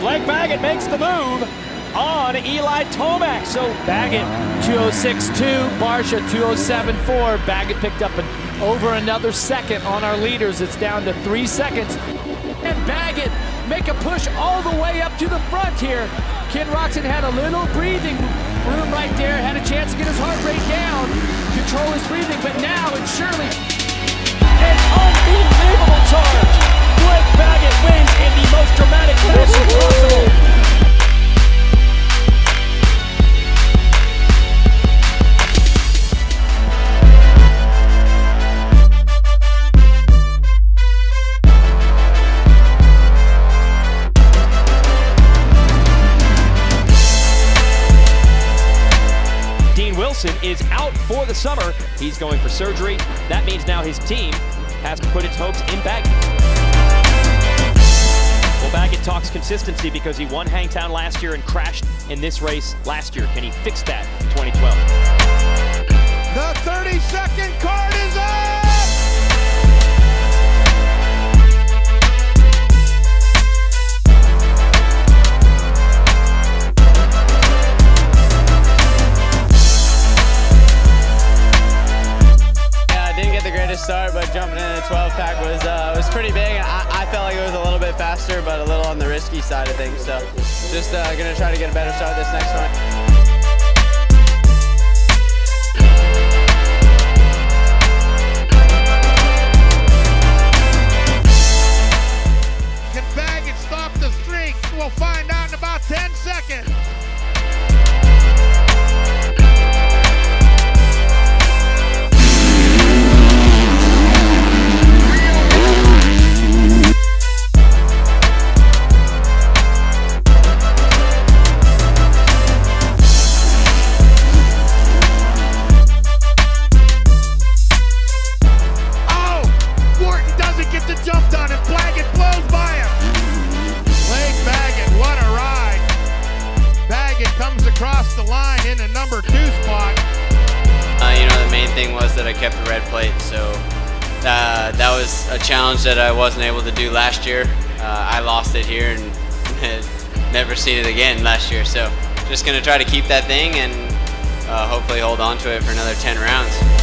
Baggett makes the move on Eli Tomac. So Baggett 206.2, Barcia 207.4. Baggett picked up an, over another second on our leaders. It's down to three seconds. And Baggett make a push all the way up to the front here. Ken Roczen had a little breathing room right there, had a chance to get his heart rate down, control his breathing, but now it's surely an unbelievable oh, Wilson is out for the summer. He's going for surgery. That means now his team has to put its hopes in Baggett. Well, Baggett talks consistency because he won Hangtown last year and crashed in this race last year. Can he fix that in 2012? The 30-second card start, but jumping in the 12 pack was uh, was pretty big. I, I, felt like it was a little bit faster, but a little on the risky side of things. So just uh, gonna try to get a better start this next one. In the number two spot. Uh, you know, the main thing was that I kept the red plate, so uh, that was a challenge that I wasn't able to do last year. Uh, I lost it here and never seen it again last year, so just going to try to keep that thing and uh, hopefully hold on to it for another 10 rounds.